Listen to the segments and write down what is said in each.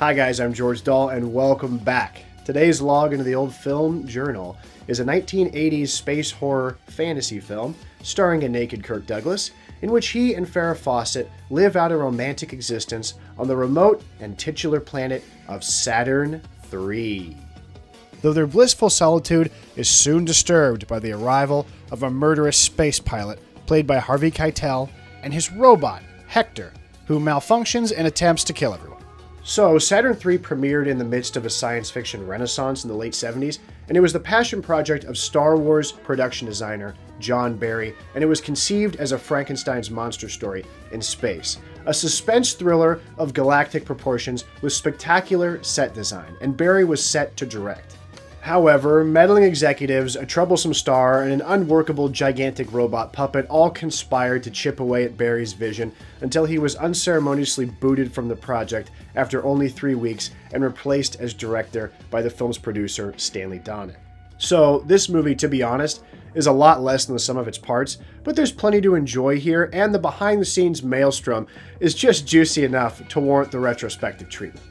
Hi guys, I'm George Doll and welcome back. Today's log into the old film journal is a 1980s space horror fantasy film starring a naked Kirk Douglas in which he and Farrah Fawcett live out a romantic existence on the remote and titular planet of Saturn III. Though their blissful solitude is soon disturbed by the arrival of a murderous space pilot played by Harvey Keitel and his robot, Hector, who malfunctions and attempts to kill everyone. So, Saturn III premiered in the midst of a science fiction renaissance in the late 70s, and it was the passion project of Star Wars production designer John Barry, and it was conceived as a Frankenstein's monster story in space. A suspense thriller of galactic proportions with spectacular set design, and Barry was set to direct. However, meddling executives, a troublesome star, and an unworkable gigantic robot puppet all conspired to chip away at Barry's vision until he was unceremoniously booted from the project after only three weeks and replaced as director by the film's producer, Stanley Donen. So, this movie, to be honest, is a lot less than the sum of its parts, but there's plenty to enjoy here, and the behind the scenes maelstrom is just juicy enough to warrant the retrospective treatment.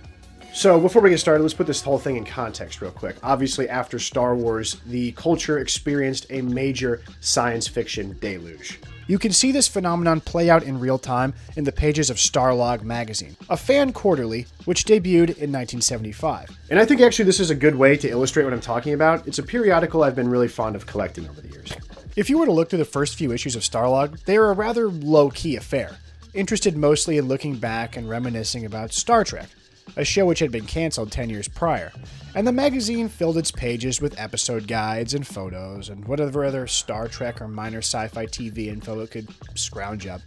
So, before we get started, let's put this whole thing in context real quick. Obviously, after Star Wars, the culture experienced a major science fiction deluge. You can see this phenomenon play out in real time in the pages of Starlog magazine, a fan quarterly which debuted in 1975. And I think actually this is a good way to illustrate what I'm talking about. It's a periodical I've been really fond of collecting over the years. If you were to look through the first few issues of Starlog, they are a rather low key affair, interested mostly in looking back and reminiscing about Star Trek a show which had been canceled 10 years prior, and the magazine filled its pages with episode guides and photos and whatever other Star Trek or minor sci fi TV info it could scrounge up.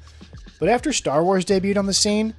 But after Star Wars debuted on the scene,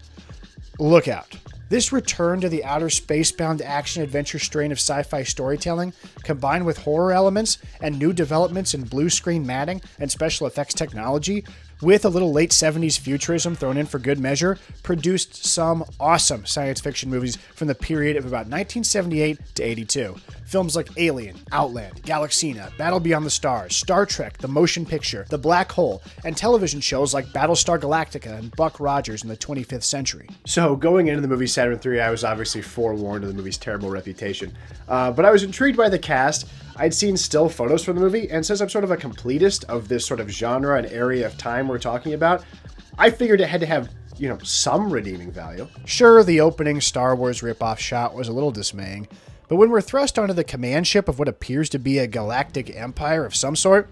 look out. This return to the outer space-bound action adventure strain of sci-fi storytelling, combined with horror elements and new developments in blue screen matting and special effects technology, with a little late 70s futurism thrown in for good measure, produced some awesome science fiction movies from the period of about 1978 to 82. Films like Alien, Outland, Galaxina, Battle Beyond the Stars, Star Trek, The Motion Picture, The Black Hole, and television shows like Battlestar Galactica and Buck Rogers in the 25th century. So, going into the movie Saturn 3, I was obviously forewarned of the movie's terrible reputation. Uh, but I was intrigued by the cast. I'd seen still photos from the movie, and since I'm sort of a completist of this sort of genre and area of time we're talking about, I figured it had to have, you know, some redeeming value. Sure, the opening Star Wars ripoff shot was a little dismaying, but when we're thrust onto the command ship of what appears to be a galactic empire of some sort,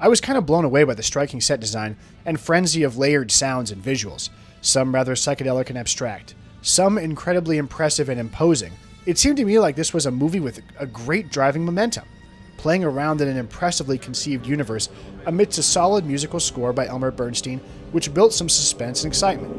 I was kind of blown away by the striking set design and frenzy of layered sounds and visuals, some rather psychedelic and abstract, some incredibly impressive and imposing, it seemed to me like this was a movie with a great driving momentum, playing around in an impressively conceived universe amidst a solid musical score by Elmer Bernstein, which built some suspense and excitement.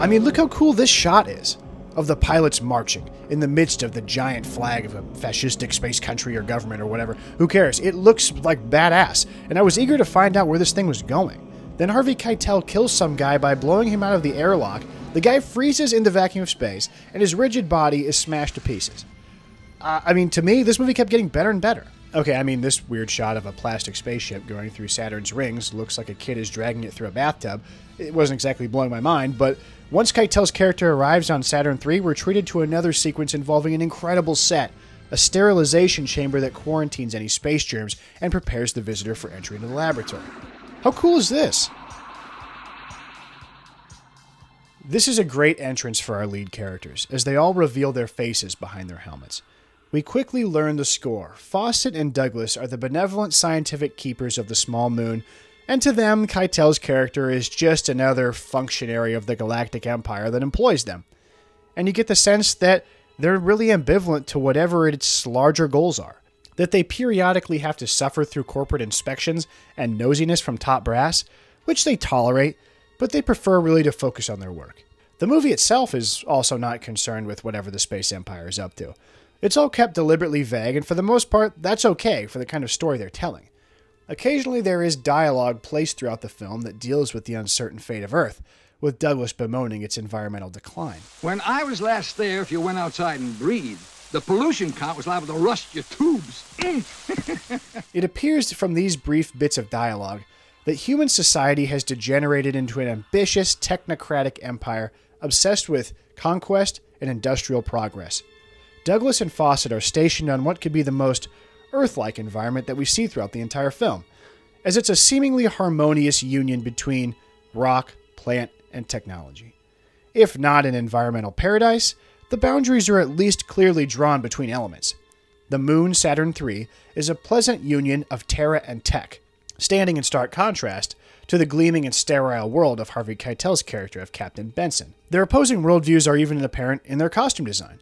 I mean, look how cool this shot is of the pilots marching in the midst of the giant flag of a fascistic space country or government or whatever. Who cares? It looks like badass, and I was eager to find out where this thing was going. Then Harvey Keitel kills some guy by blowing him out of the airlock. The guy freezes in the vacuum of space, and his rigid body is smashed to pieces. Uh, I mean, to me, this movie kept getting better and better. Okay, I mean, this weird shot of a plastic spaceship going through Saturn's rings looks like a kid is dragging it through a bathtub. It wasn't exactly blowing my mind, but once Keitel's character arrives on Saturn III, we're treated to another sequence involving an incredible set a sterilization chamber that quarantines any space germs and prepares the visitor for entry into the laboratory. How cool is this? This is a great entrance for our lead characters, as they all reveal their faces behind their helmets. We quickly learn the score. Fawcett and Douglas are the benevolent scientific keepers of the small moon, and to them, Keitel's character is just another functionary of the Galactic Empire that employs them. And you get the sense that they're really ambivalent to whatever its larger goals are that they periodically have to suffer through corporate inspections and nosiness from top brass, which they tolerate, but they prefer really to focus on their work. The movie itself is also not concerned with whatever the Space Empire is up to. It's all kept deliberately vague, and for the most part, that's okay for the kind of story they're telling. Occasionally, there is dialogue placed throughout the film that deals with the uncertain fate of Earth, with Douglas bemoaning its environmental decline. When I was last there, if you went outside and breathed, the pollution count was liable to rust your tubes. it appears from these brief bits of dialogue that human society has degenerated into an ambitious technocratic empire obsessed with conquest and industrial progress. Douglas and Fawcett are stationed on what could be the most Earth like environment that we see throughout the entire film, as it's a seemingly harmonious union between rock, plant, and technology. If not an environmental paradise, the boundaries are at least clearly drawn between elements. The moon, Saturn III, is a pleasant union of Terra and tech, standing in stark contrast to the gleaming and sterile world of Harvey Keitel's character of Captain Benson. Their opposing worldviews are even apparent in their costume design.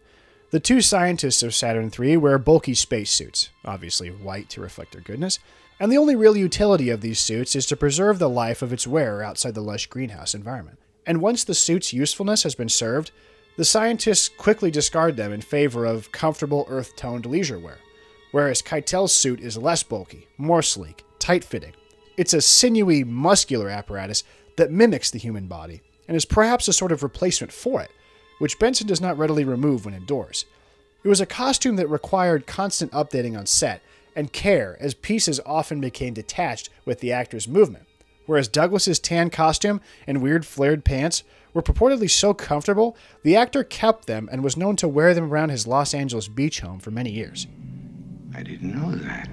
The two scientists of Saturn III wear bulky spacesuits, obviously white to reflect their goodness, and the only real utility of these suits is to preserve the life of its wearer outside the lush greenhouse environment. And once the suit's usefulness has been served, the scientists quickly discard them in favor of comfortable earth toned leisure wear, whereas Keitel's suit is less bulky, more sleek, tight fitting. It's a sinewy, muscular apparatus that mimics the human body and is perhaps a sort of replacement for it, which Benson does not readily remove when indoors. It was a costume that required constant updating on set and care as pieces often became detached with the actor's movement, whereas Douglas's tan costume and weird flared pants were purportedly so comfortable, the actor kept them and was known to wear them around his Los Angeles beach home for many years. I didn't know that.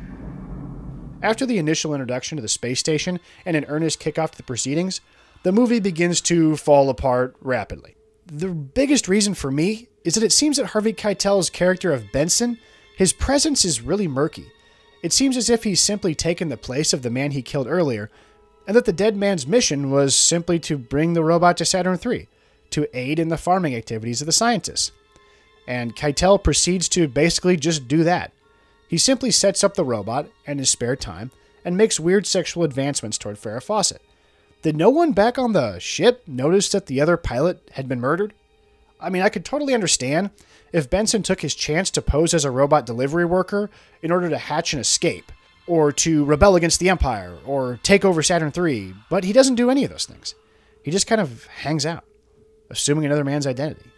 After the initial introduction to the space station and an earnest kickoff to the proceedings, the movie begins to fall apart rapidly. The biggest reason for me is that it seems that Harvey Keitel's character of Benson, his presence is really murky. It seems as if he's simply taken the place of the man he killed earlier and that the dead man's mission was simply to bring the robot to Saturn III, to aid in the farming activities of the scientists. And Keitel proceeds to basically just do that. He simply sets up the robot in his spare time and makes weird sexual advancements toward Farrah Fawcett. Did no one back on the ship notice that the other pilot had been murdered? I mean, I could totally understand if Benson took his chance to pose as a robot delivery worker in order to hatch an escape or to rebel against the Empire, or take over Saturn III, but he doesn't do any of those things. He just kind of hangs out, assuming another man's identity.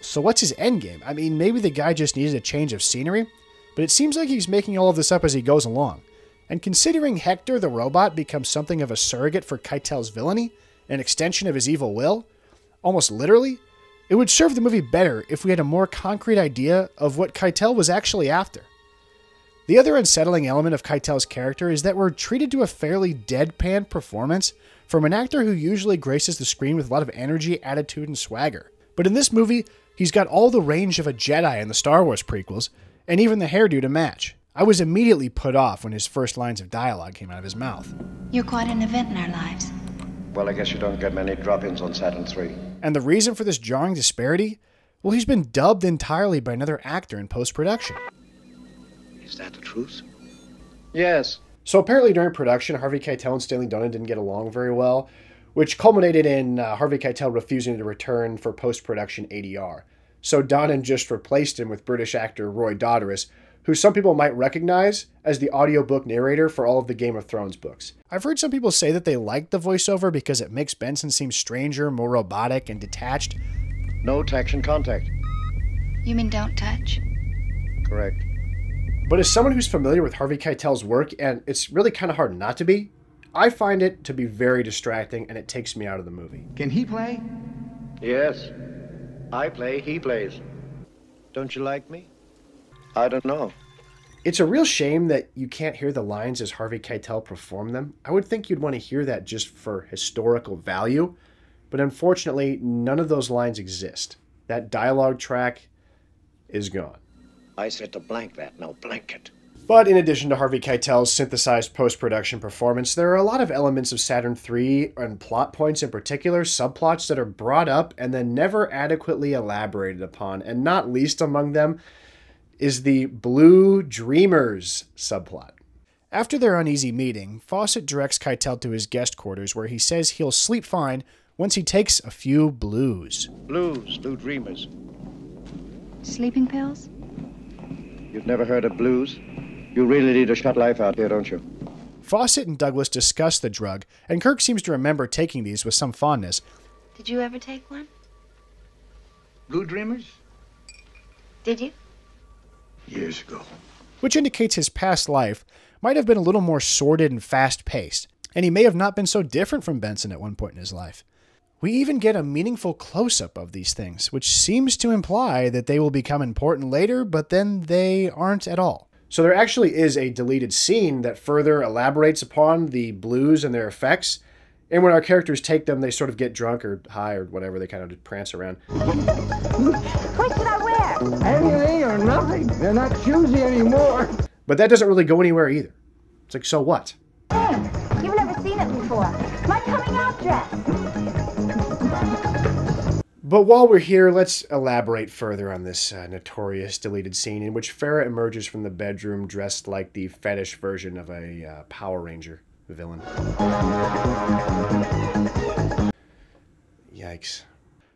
So, what's his endgame? I mean, maybe the guy just needed a change of scenery, but it seems like he's making all of this up as he goes along. And considering Hector the robot becomes something of a surrogate for Keitel's villainy, an extension of his evil will, almost literally, it would serve the movie better if we had a more concrete idea of what Keitel was actually after. The other unsettling element of Keitel's character is that we're treated to a fairly deadpan performance from an actor who usually graces the screen with a lot of energy, attitude, and swagger. But in this movie, he's got all the range of a Jedi in the Star Wars prequels, and even the hairdo to match. I was immediately put off when his first lines of dialogue came out of his mouth. You're quite an event in our lives. Well, I guess you don't get many drop ins on Saturn 3. And the reason for this jarring disparity? Well, he's been dubbed entirely by another actor in post production. Is that the truth? Yes. So apparently during production, Harvey Keitel and Stanley Donen didn't get along very well, which culminated in uh, Harvey Keitel refusing to return for post-production ADR. So Donen just replaced him with British actor Roy Dotrice, who some people might recognize as the audiobook narrator for all of the Game of Thrones books. I've heard some people say that they like the voiceover because it makes Benson seem stranger, more robotic, and detached. No touch and contact. You mean don't touch? Correct. But as someone who's familiar with Harvey Keitel's work, and it's really kind of hard not to be, I find it to be very distracting and it takes me out of the movie. Can he play? Yes. I play, he plays. Don't you like me? I don't know. It's a real shame that you can't hear the lines as Harvey Keitel performed them. I would think you'd want to hear that just for historical value, but unfortunately, none of those lines exist. That dialogue track is gone. I said to blank that, no blanket. But in addition to Harvey Keitel's synthesized post-production performance, there are a lot of elements of Saturn III and plot points in particular, subplots that are brought up and then never adequately elaborated upon, and not least among them is the Blue Dreamers subplot. After their uneasy meeting, Fawcett directs Keitel to his guest quarters where he says he'll sleep fine once he takes a few blues. Blues, blue dreamers. Sleeping pills? You've never heard of blues? You really need a shut life out here, don't you? Fawcett and Douglas discuss the drug, and Kirk seems to remember taking these with some fondness. Did you ever take one? Blue Dreamers? Did you? Years ago. which indicates his past life might have been a little more sordid and fast paced. And he may have not been so different from Benson at one point in his life. We even get a meaningful close up of these things, which seems to imply that they will become important later, but then they aren't at all. So there actually is a deleted scene that further elaborates upon the blues and their effects. And when our characters take them, they sort of get drunk or high or whatever. They kind of prance around. What should I wear? Anything or nothing. They're not choosy anymore. But that doesn't really go anywhere either. It's like, so what? Hey, you've never seen it before. My coming out dress. But while we're here, let's elaborate further on this uh, notorious deleted scene in which Farrah emerges from the bedroom dressed like the fetish version of a uh, Power Ranger villain. Yikes.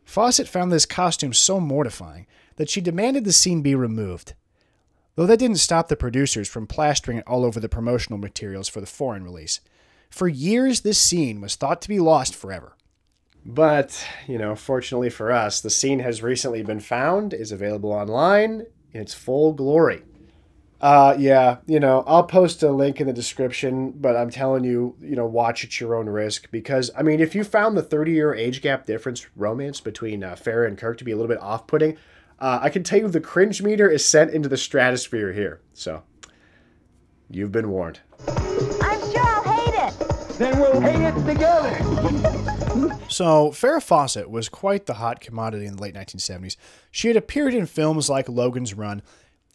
Fawcett found this costume so mortifying that she demanded the scene be removed. Though that didn't stop the producers from plastering it all over the promotional materials for the foreign release. For years, this scene was thought to be lost forever. But, you know, fortunately for us, the scene has recently been found, is available online in its full glory. Uh, yeah, you know, I'll post a link in the description, but I'm telling you, you know, watch at your own risk because, I mean, if you found the 30 year age gap difference romance between uh, Farrah and Kirk to be a little bit off putting, uh, I can tell you the cringe meter is sent into the stratosphere here. So, you've been warned. I'm sure I'll hate it. Then we'll hate it together. So, Farrah Fawcett was quite the hot commodity in the late 1970s. She had appeared in films like Logan's Run,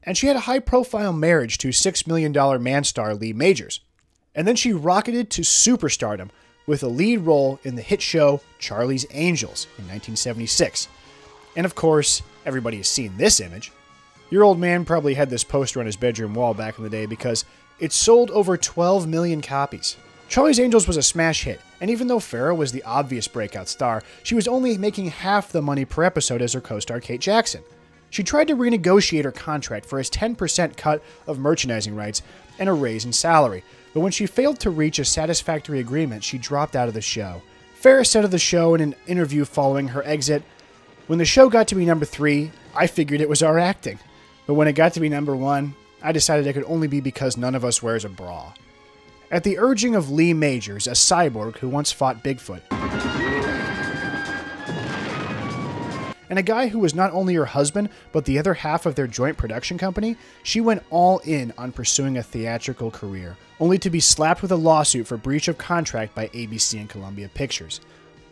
and she had a high profile marriage to $6 million man star Lee Majors. And then she rocketed to superstardom with a lead role in the hit show Charlie's Angels in 1976. And of course, everybody has seen this image. Your old man probably had this poster on his bedroom wall back in the day because it sold over 12 million copies. Charlie's Angels was a smash hit, and even though Farrah was the obvious breakout star, she was only making half the money per episode as her co star Kate Jackson. She tried to renegotiate her contract for his 10% cut of merchandising rights and a raise in salary, but when she failed to reach a satisfactory agreement, she dropped out of the show. Farrah said of the show in an interview following her exit When the show got to be number three, I figured it was our acting. But when it got to be number one, I decided it could only be because none of us wears a bra. At the urging of Lee Majors, a cyborg who once fought Bigfoot, and a guy who was not only her husband, but the other half of their joint production company, she went all in on pursuing a theatrical career, only to be slapped with a lawsuit for breach of contract by ABC and Columbia Pictures.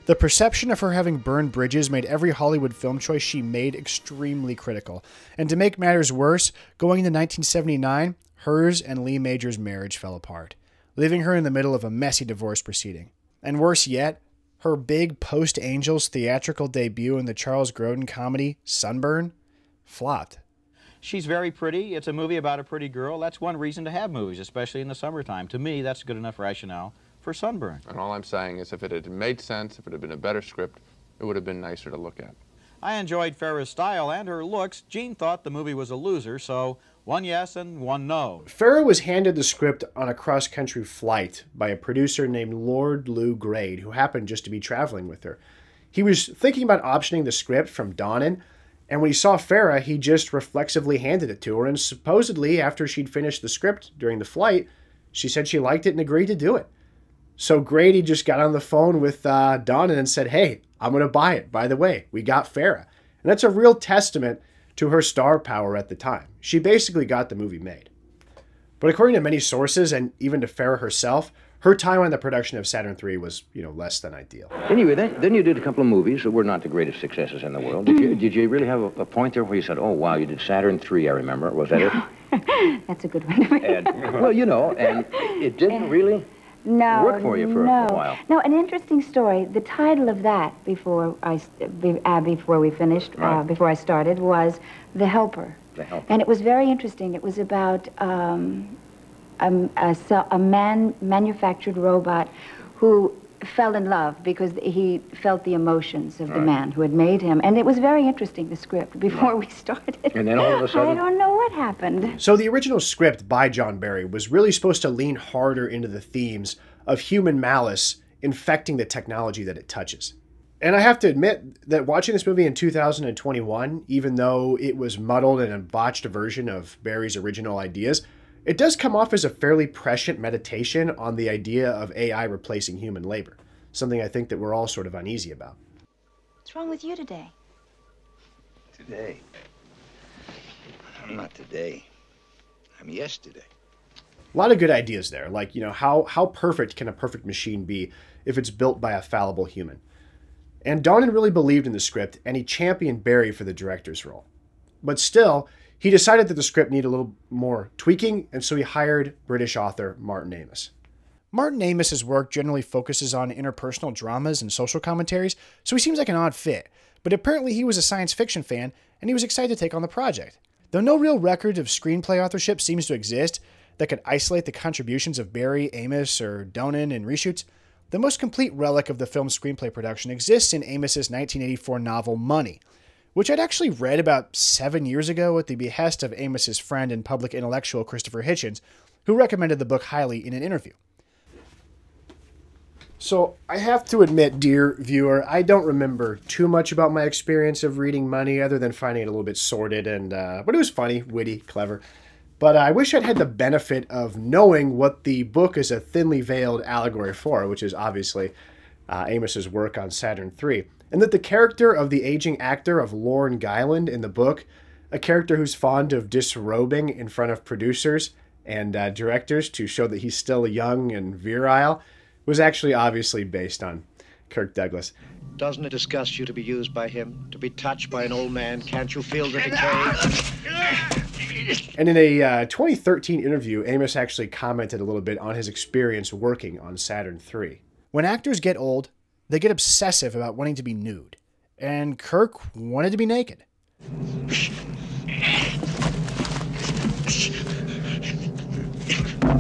The perception of her having burned bridges made every Hollywood film choice she made extremely critical. And to make matters worse, going into 1979, hers and Lee Majors' marriage fell apart, leaving her in the middle of a messy divorce proceeding. And worse yet, her big post Angels theatrical debut in the Charles Grodin comedy Sunburn flopped. She's very pretty. It's a movie about a pretty girl. That's one reason to have movies, especially in the summertime. To me, that's good enough rationale for Sunburn. And all I'm saying is if it had made sense, if it had been a better script, it would have been nicer to look at. I enjoyed Farrah's style and her looks. Gene thought the movie was a loser, so one yes and one no. Farrah was handed the script on a cross country flight by a producer named Lord Lou Grade, who happened just to be traveling with her. He was thinking about optioning the script from Donen, and when he saw Farrah, he just reflexively handed it to her. And supposedly, after she'd finished the script during the flight, she said she liked it and agreed to do it. So Grady just got on the phone with uh, Donen and said, Hey, I'm going to buy it. By the way, we got Farrah. And that's a real testament to her star power at the time. She basically got the movie made. But according to many sources and even to Farrah herself, her time on the production of Saturn III was, you know, less than ideal. Anyway, then, then you did a couple of movies that were not the greatest successes in the world. Did you, hmm. did you really have a, a point there where you said, oh, wow, you did Saturn III, I remember. Was that it? That's a good one. And, well, you know, and it didn't really no, work for you for no. a while. No, an interesting story. The title of that before I uh, before we finished, uh, before I started, was The Helper. The Helper. And it was very interesting. It was about um, a, a, a man manufactured robot who fell in love because he felt the emotions of the Right. man who had made him. And it was very interesting, the script, before we started. And then all of a sudden- I don't know what happened. So the original script by John Barry was really supposed to lean harder into the themes of human malice infecting the technology that it touches. And I have to admit that watching this movie in 2021, even though it was muddled and a botched version of Barry's original ideas, It does come off as a fairly prescient meditation on the idea of AI replacing human labor, something I think that we're all sort of uneasy about. What's wrong with you today? Today? I'm not today. I'm yesterday. A lot of good ideas there, like, you know, how, how perfect can a perfect machine be if it's built by a fallible human? And Donen really believed in the script, and he championed Barry for the director's role. But still, he decided that the script needed a little more tweaking, and so he hired British author Martin Amis. Martin Amis's work generally focuses on interpersonal dramas and social commentaries, so he seems like an odd fit. But apparently, he was a science fiction fan, and he was excited to take on the project. Though no real record of screenplay authorship seems to exist that could isolate the contributions of Barry, Amis, or Donen in reshoots, the most complete relic of the film's screenplay production exists in Amis's 1984 novel Money, which I'd actually read about seven years ago at the behest of Amis's friend and public intellectual Christopher Hitchens, who recommended the book highly in an interview. So, I have to admit, dear viewer, I don't remember too much about my experience of reading Money other than finding it a little bit sordid and, uh, but it was funny, witty, clever. But I wish I'd had the benefit of knowing what the book is a thinly veiled allegory for, which is obviously uh, Amis's work on Saturn III, and that the character of the aging actor of Lorne Guyland in the book, a character who's fond of disrobing in front of producers and uh, directors to show that he's still young and virile, was actually obviously based on Kirk Douglas. Doesn't it disgust you to be used by him? To be touched by an old man? Can't you feel the decay? And in a uh, 2013 interview, Amis actually commented a little bit on his experience working on Saturn III. When actors get old, they get obsessive about wanting to be nude. And Kirk wanted to be naked.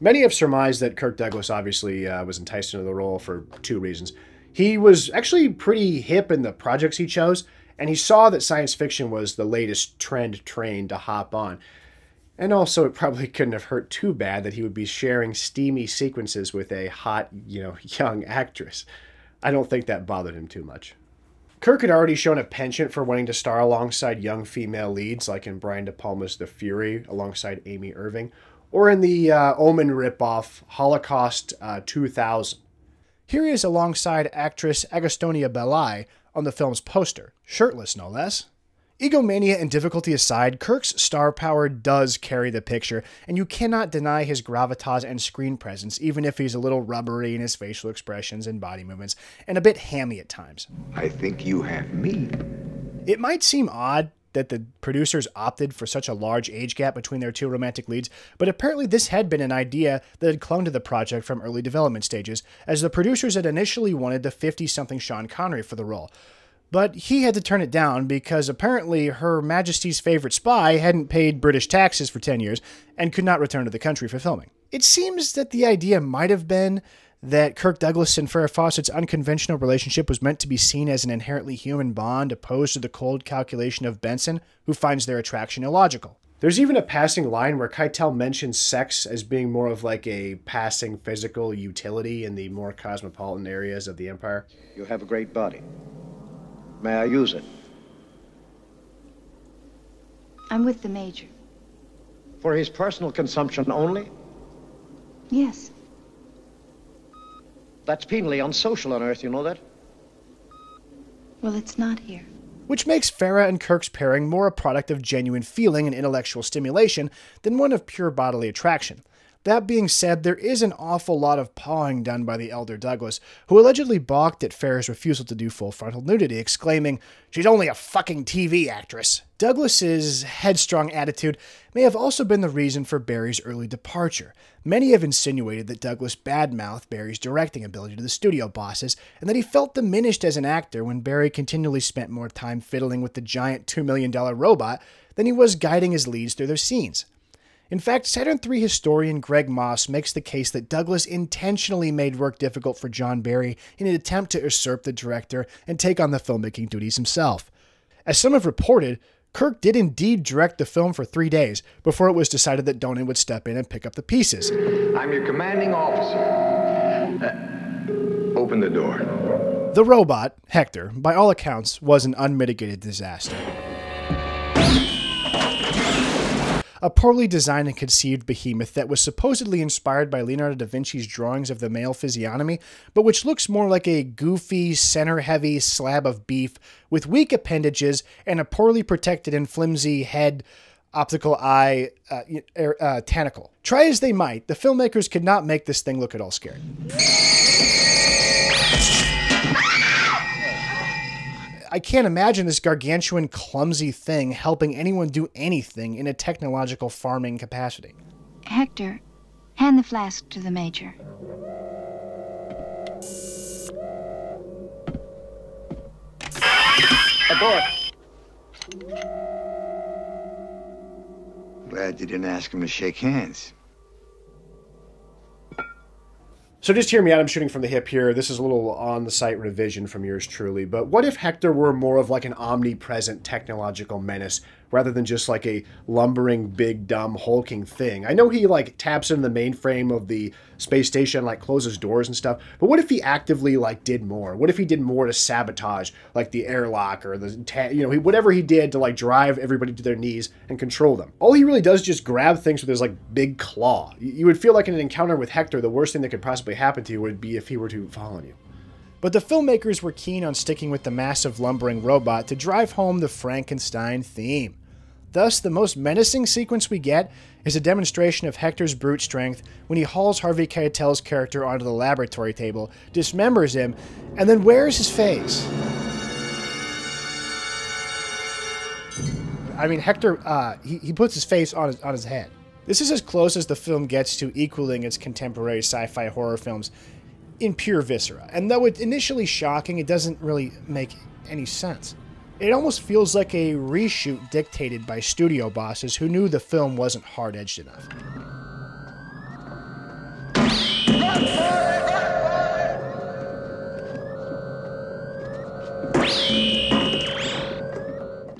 Many have surmised that Kirk Douglas obviously uh, was enticed into the role for two reasons. He was actually pretty hip in the projects he chose, and he saw that science fiction was the latest trend train to hop on. And also, it probably couldn't have hurt too bad that he would be sharing steamy sequences with a hot, you know, young actress. I don't think that bothered him too much. Kirk had already shown a penchant for wanting to star alongside young female leads, like in Brian De Palma's The Fury alongside Amy Irving, or in the uh, Omen ripoff Holocaust uh, 2000. Here he is alongside actress Agostina Belli on the film's poster, shirtless no less. Egomania and difficulty aside, Kirk's star power does carry the picture, and you cannot deny his gravitas and screen presence, even if he's a little rubbery in his facial expressions and body movements, and a bit hammy at times. I think you have me. It might seem odd that the producers opted for such a large age gap between their two romantic leads, but apparently this had been an idea that had clung to the project from early development stages, as the producers had initially wanted the 50 something Sean Connery for the role. But he had to turn it down because apparently Her Majesty's favorite spy hadn't paid British taxes for 10 years and could not return to the country for filming. It seems that the idea might have been that Kirk Douglas and Farrah Fawcett's unconventional relationship was meant to be seen as an inherently human bond opposed to the cold calculation of Benson, who finds their attraction illogical. There's even a passing line where Keitel mentions sex as being more of like a passing physical utility in the more cosmopolitan areas of the Empire. You have a great body. May I use it? I'm with the Major. For his personal consumption only? Yes. That's penally unsocial on Earth, you know that? Well, it's not here. Which makes Farrah and Kirk's pairing more a product of genuine feeling and intellectual stimulation than one of pure bodily attraction. That being said, there is an awful lot of pawing done by the elder Douglas, who allegedly balked at Farrah's refusal to do full frontal nudity, exclaiming, She's only a fucking TV actress. Douglas's headstrong attitude may have also been the reason for Barry's early departure. Many have insinuated that Douglas badmouthed Barry's directing ability to the studio bosses, and that he felt diminished as an actor when Barry continually spent more time fiddling with the giant $2 million robot than he was guiding his leads through their scenes. In fact, Saturn III historian Greg Moss makes the case that Douglas intentionally made work difficult for John Barry in an attempt to usurp the director and take on the filmmaking duties himself. As some have reported, Kirk did indeed direct the film for three days before it was decided that Donen would step in and pick up the pieces. I'm your commanding officer. Uh, open the door. The robot, Hector, by all accounts, was an unmitigated disaster. A poorly designed and conceived behemoth that was supposedly inspired by Leonardo da Vinci's drawings of the male physiognomy, but which looks more like a goofy, center heavy slab of beef with weak appendages and a poorly protected and flimsy head, optical eye, uh, uh, tentacle. Try as they might, the filmmakers could not make this thing look at all scary. I can't imagine this gargantuan, clumsy thing helping anyone do anything in a technological farming capacity. Hector, hand the flask to the Major. Abort! Glad you didn't ask him to shake hands. So just hear me out. I'm shooting from the hip here. This is a little on the site revision from yours truly. But what if Hector were more of like an omnipresent technological menace rather than just like a lumbering, big, dumb, hulking thing. I know he like taps into the mainframe of the space station, like closes doors and stuff. But what if he actively like did more? What if he did more to sabotage like the airlock or the you know he, whatever he did to like drive everybody to their knees and control them? All he really does is just grab things with his like big claw. You would feel like in an encounter with Hector, the worst thing that could possibly happen to you would be if he were to fall on you. But the filmmakers were keen on sticking with the massive lumbering robot to drive home the Frankenstein theme. Thus, the most menacing sequence we get is a demonstration of Hector's brute strength when he hauls Harvey Keitel's character onto the laboratory table, dismembers him, and then wears his face. I mean, Hector, uh, he, he puts his face on his, on his head. This is as close as the film gets to equaling its contemporary sci fi horror films in pure viscera. And though it's initially shocking, it doesn't really make any sense. It almost feels like a reshoot dictated by studio bosses who knew the film wasn't hard edged enough.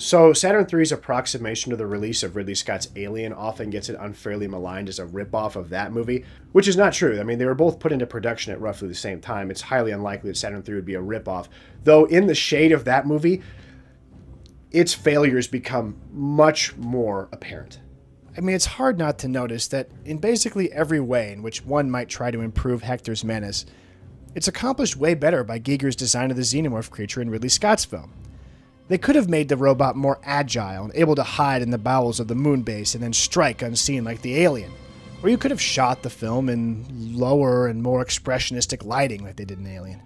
So, Saturn III's approximation to the release of Ridley Scott's Alien often gets it unfairly maligned as a ripoff of that movie, which is not true. I mean, they were both put into production at roughly the same time. It's highly unlikely that Saturn III would be a ripoff, though, in the shade of that movie, its failures become much more apparent. I mean, it's hard not to notice that in basically every way in which one might try to improve Hector's menace, it's accomplished way better by Giger's design of the xenomorph creature in Ridley Scott's film. They could have made the robot more agile and able to hide in the bowels of the moon base and then strike unseen like the alien. Or you could have shot the film in lower and more expressionistic lighting like they did in Alien.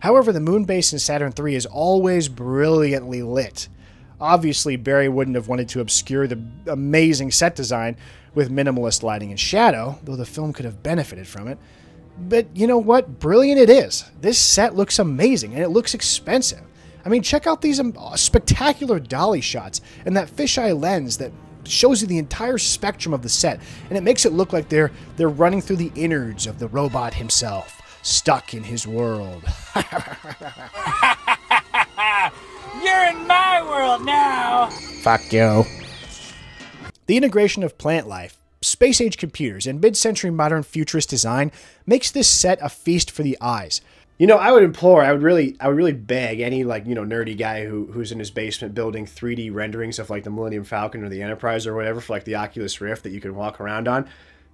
However, the moon base in Saturn III is always brilliantly lit. Obviously, Barry wouldn't have wanted to obscure the amazing set design with minimalist lighting and shadow, though the film could have benefited from it. But you know what? Brilliant it is. This set looks amazing and it looks expensive. I mean, check out these um, spectacular dolly shots and that fisheye lens that shows you the entire spectrum of the set, and it makes it look like they're they're running through the innards of the robot himself, stuck in his world. You're in my world now. Fuck you. The integration of plant life, space age computers, and mid century modern futurist design makes this set a feast for the eyes. You know, I would implore, I would really, I would really beg any like you know nerdy guy who who's in his basement building 3D renderings of like the Millennium Falcon or the Enterprise or whatever for like the Oculus Rift that you can walk around on.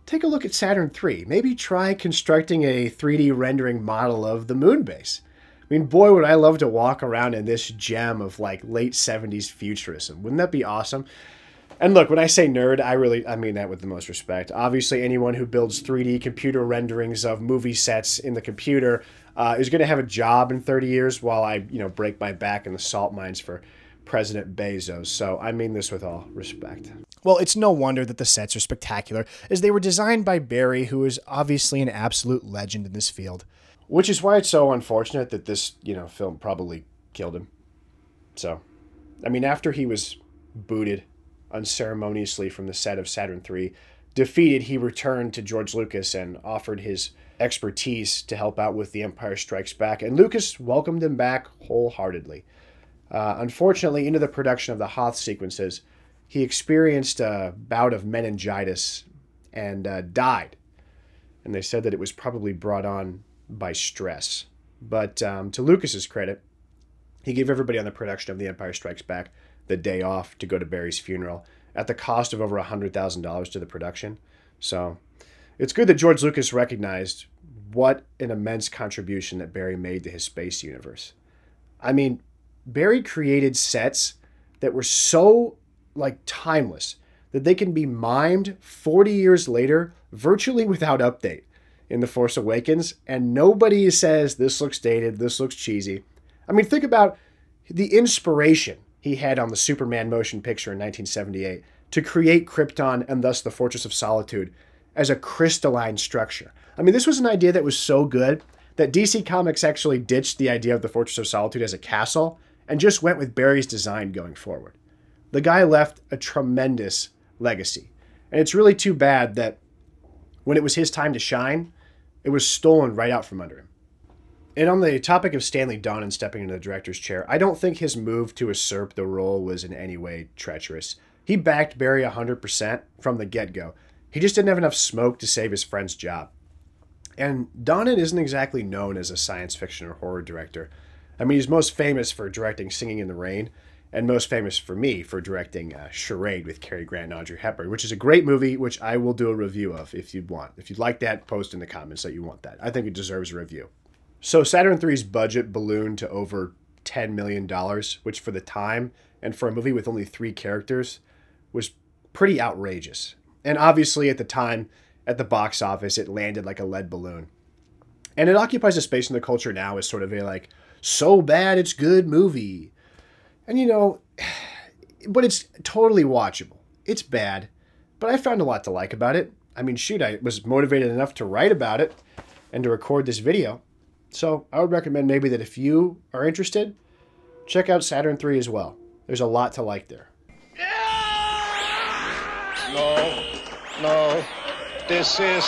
Take a look at Saturn III. Maybe try constructing a 3D rendering model of the moon base. I mean, boy, would I love to walk around in this gem of like late 70s futurism. Wouldn't that be awesome? And look, when I say nerd, I really I mean that with the most respect. Obviously, anyone who builds 3D computer renderings of movie sets in the computer uh, is going to have a job in 30 years while I, you know, break my back in the salt mines for President Bezos. So I mean this with all respect. Well, it's no wonder that the sets are spectacular, as they were designed by Barry, who is obviously an absolute legend in this field. Which is why it's so unfortunate that this, you know, film probably killed him. So, I mean, after he was booted unceremoniously from the set of Saturn III, defeated, he returned to George Lucas and offered his expertise to help out with The Empire Strikes Back, and Lucas welcomed him back wholeheartedly. Uh, unfortunately, into the production of the Hoth sequences, he experienced a bout of meningitis and uh, died. And they said that it was probably brought on by stress. But um, to Lucas's credit, he gave everybody on the production of The Empire Strikes Back the day off to go to Barry's funeral at the cost of over $100,000 to the production. So it's good that George Lucas recognized what an immense contribution that Barry made to his space universe. I mean, Barry created sets that were so like timeless that they can be mimed 40 years later virtually without update in The Force Awakens and nobody says this looks dated, this looks cheesy. I mean, think about the inspiration he had on the Superman motion picture in 1978 to create Krypton and thus the Fortress of Solitude as a crystalline structure. I mean, this was an idea that was so good that DC Comics actually ditched the idea of the Fortress of Solitude as a castle and just went with Barry's design going forward. The guy left a tremendous legacy. And it's really too bad that when it was his time to shine, it was stolen right out from under him. And on the topic of Stanley Donen stepping into the director's chair, I don't think his move to usurp the role was in any way treacherous. He backed Barry 100% from the get go. He just didn't have enough smoke to save his friend's job. And Donen isn't exactly known as a science fiction or horror director. I mean, he's most famous for directing Singing in the Rain, and most famous for me for directing uh, Charade with Cary Grant and Audrey Hepburn, which is a great movie, which I will do a review of if you'd want. If you'd like that, post in the comments that you want that. I think it deserves a review. So Saturn III's budget ballooned to over $10 million, which for the time and for a movie with only three characters was pretty outrageous. And obviously at the time, at the box office, it landed like a lead balloon. And it occupies a space in the culture now as sort of a like, so bad it's good movie and you know, but it's totally watchable. It's bad, but I found a lot to like about it. I mean, shoot, I was motivated enough to write about it and to record this video. So I would recommend maybe that if you are interested, check out Saturn 3 as well. There's a lot to like there. No, no, this is.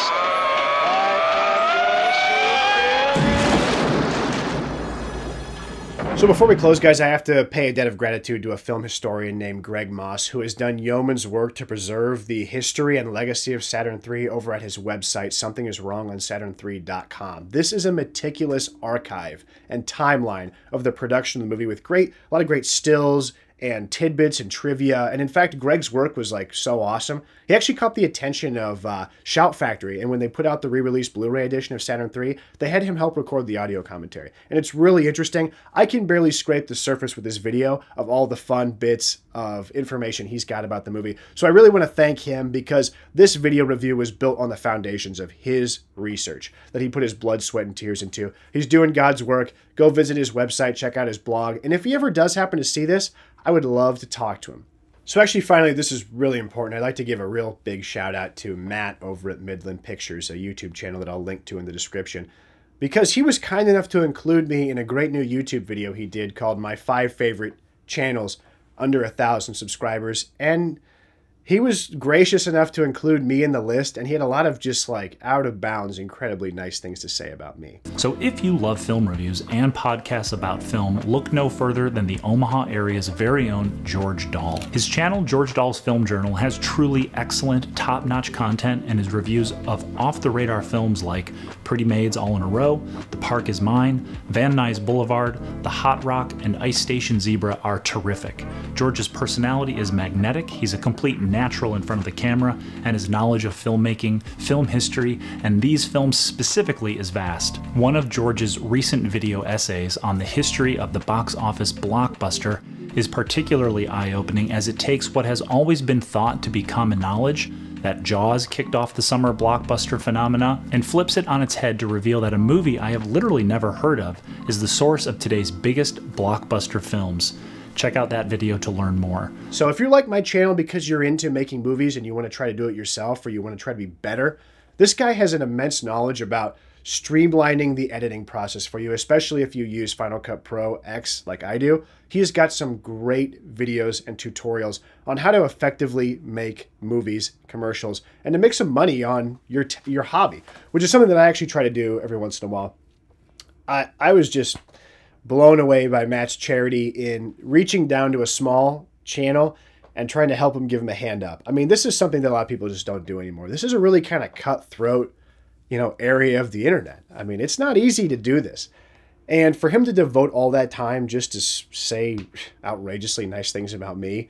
So before we close, guys, I have to pay a debt of gratitude to a film historian named Greg Moss, who has done yeoman's work to preserve the history and legacy of Saturn III over at his website, somethingiswrongonsaturnIII.com. This is a meticulous archive and timeline of the production of the movie with great, a lot of great stills and tidbits and trivia. And in fact, Greg's work was like so awesome. He actually caught the attention of uh, Shout Factory, and when they put out the re-release Blu-ray edition of Saturn 3, they had him help record the audio commentary. And it's really interesting. I can barely scrape the surface with this video of all the fun bits of information he's got about the movie. So I really want to thank him because this video review was built on the foundations of his research that he put his blood, sweat, and tears into. He's doing God's work. Go visit his website, check out his blog, and if he ever does happen to see this, I would love to talk to him. So actually, finally, this is really important. I'd like to give a real big shout out to Matt over at Midland Pictures, a YouTube channel that I'll link to in the description, because he was kind enough to include me in a great new YouTube video he did called My Five Favorite Channels Under a Thousand Subscribers. And he was gracious enough to include me in the list, and he had a lot of just like out of bounds, incredibly nice things to say about me. So if you love film reviews and podcasts about film, look no further than the Omaha area's very own George Doll. His channel, George Doll's Film Journal, has truly excellent, top notch content, and his reviews of off the radar films like Pretty Maids All in a Row, The Park is Mine, Van Nuys Boulevard, The Hot Rock, and Ice Station Zebra are terrific. George's personality is magnetic, he's a complete natural in front of the camera, and his knowledge of filmmaking, film history, and these films specifically is vast. One of George's recent video essays on the history of the box office blockbuster is particularly eye opening as it takes what has always been thought to be common knowledge that Jaws kicked off the summer blockbuster phenomena and flips it on its head to reveal that a movie I have literally never heard of is the source of today's biggest blockbuster films. Check out that video to learn more. So if you like my channel because you're into making movies and you want to try to do it yourself or you want to try to be better, this guy has an immense knowledge about streamlining the editing process for you, especially if you use Final Cut Pro X like I do. He's got some great videos and tutorials on how to effectively make movies, commercials, and to make some money on your your hobby, which is something that I actually try to do every once in a while. I I was just blown away by Matt's charity in reaching down to a small channel and trying to help him give him a hand up. I mean, this is something that a lot of people just don't do anymore. This is a really kind of cutthroat, you know, area of the internet. I mean, it's not easy to do this. And for him to devote all that time just to say outrageously nice things about me,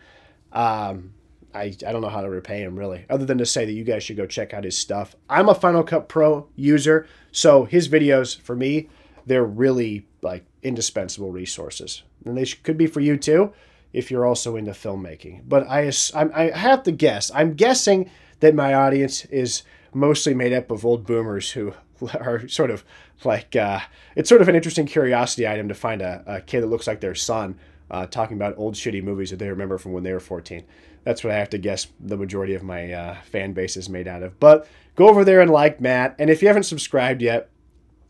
um, I, I don't know how to repay him really, other than to say that you guys should go check out his stuff. I'm a Final Cut Pro user, so his videos for me, they're really like indispensable resources, and they could be for you too if you're also into filmmaking. But I I have to guess. I'm guessing that my audience is mostly made up of old boomers who are sort of like uh, it's sort of an interesting curiosity item to find a, a kid that looks like their son uh, talking about old shitty movies that they remember from when they were 14. That's what I have to guess the majority of my uh, fan base is made out of. But go over there and like Matt. And if you haven't subscribed yet,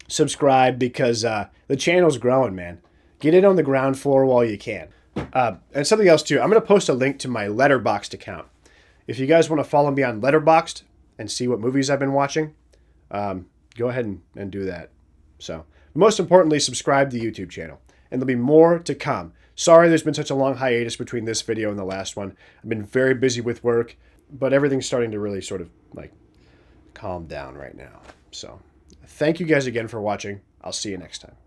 subscribe because uh, the channel's growing, man. Get in on the ground floor while you can. Uh, and something else too, I'm going to post a link to my Letterboxd account. If you guys want to follow me on Letterboxd and see what movies I've been watching, um, go ahead and, and do that. So, most importantly, subscribe to the YouTube channel. And there'll be more to come. Sorry there's been such a long hiatus between this video and the last one. I've been very busy with work, but everything's starting to really sort of like calm down right now. So, thank you guys again for watching. I'll see you next time.